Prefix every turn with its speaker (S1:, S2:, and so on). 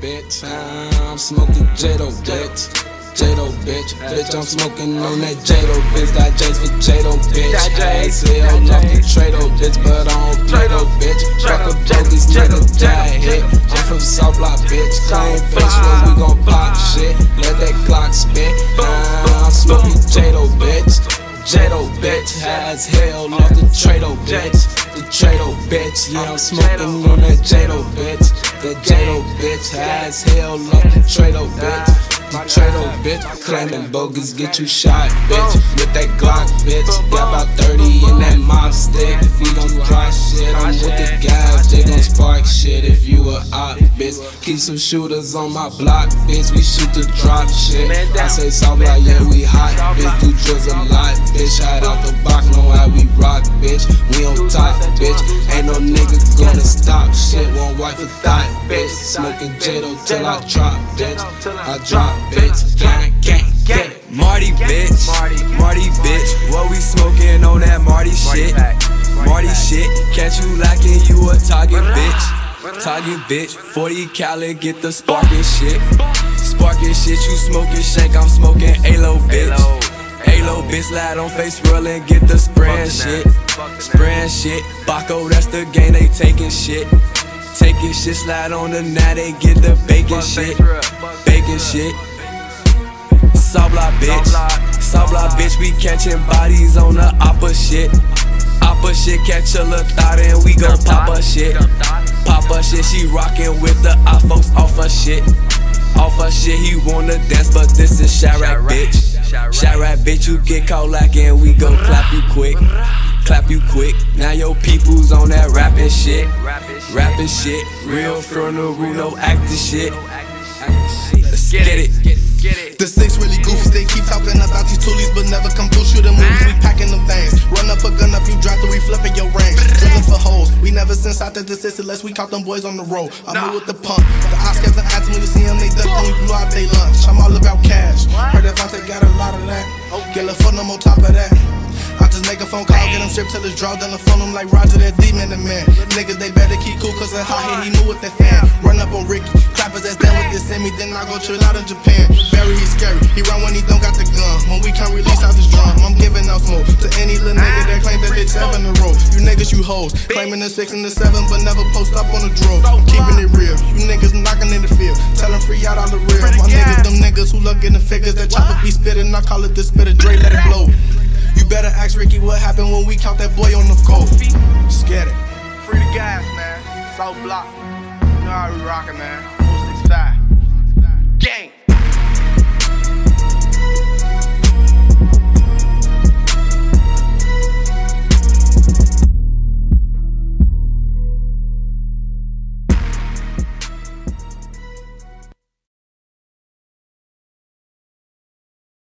S1: bitch. I'm smoking Jado, bitch. Jado, bitch. Bitch, I'm smoking on that Jado, bitch. That J's for Jado, bitch. Ass hell off the Trado, bitch, but I don't play though, bitch. Fuck a bogus nigga, die hit. I'm from South Block, bitch. Clean face when we gon' pop shit. Let that Glock spit. I'm smoking Jado, bitch. Jado, bitch. As hell off the Trado, bitch. The Trado, bitch. Yeah, I'm smoking on that Jado, bitch. That Jado, bitch. As hell off the Trado, bitch. The Trado, bitch. Claiming bogus, get you shot, bitch. With that Glock, bitch. Got about 30 in that mob stick. If don't dry shit, I'm with the guys. They gon' spark shit if you a bitch. Keep some shooters on my block, bitch. We shoot the drop shit. I say South like, yeah, we hot, bitch. Do drills a lot, bitch. Shout out the box, know how we rock, bitch. We on top, bitch. Ain't no nigga gonna stop shit. One wife a thought, bitch. Smoking Jado till I drop, bitch. I drop, bitch. Gang, gang, it.
S2: Marty bitch, Marty bitch, what we smoking on that Marty shit? Marty shit, catch you lacking, you a target bitch. Target bitch, 40 cali, get the sparking shit. Sparking shit, you smoking shank, I'm smoking Alo bitch. Alo bitch, slide on face rollin', get the spraying shit. Spraying shit, Baco, that's the game, they taking shit. Taking shit, slide on the night, they get the bacon shit. Bacon shit. Sabla bitch. Sabla bitch, we catching bodies on the. Oppa shit, catch a little thought and we gon' pop a shit. Pop a shit, she rockin' with the eye folks off her shit. Off her shit, he wanna dance, but this is Chiraq bitch. Chiraq bitch, you get caught lacking, we gon' clap you quick. Clap you quick. Now your people's on that rapping shit. Rapping shit. Real from the root, no acting shit. Let's get it.
S3: The six really goofy, they keep talking about these toolies, but never come through shooting movies. We ah. packing them veins. Run up a gun up, you drop the we flipping your range. For hoes. We never sent out the desist unless we caught them boys on the road. I move with the pump. The Oscars and ads when you see them, they duck when we blew out they lunch. I'm all about cash. Heard Devontae got a lot of that. Get a phone on top of that. I just make a phone call, get him stripped till it's draw, then I phone him like Roger, that demon the man. Niggas, they better keep cool, cause they're hot here, he knew what they fan. Run up on Ricky, clap his ass down with this semi, then I go chill out in Japan. Barry, he's hoes, claiming the six and the seven, but never post up on the. I'm keeping it real, you niggas knocking in the field, tell them free out all the real. My niggas, them niggas who look in the figures, that chopper be spitting, I call it the spitter, Dre, let it blow. You better ask Ricky what happened when we caught that boy on the cold. Get it.
S4: Free the gas, man. South block. You know how we rockin', man.